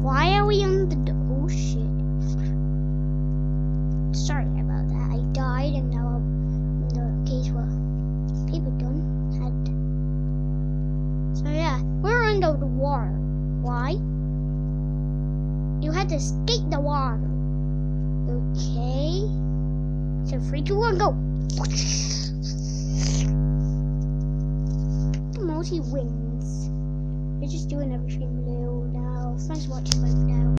Why are we on the oh shit? Sorry about that. I died and now I'm in the case where people gun had. So yeah, we're under the water. Why? You had to escape the water. Okay. So three, two, one, go. Multi wins. We're just doing everything new now. Thanks for watching my video.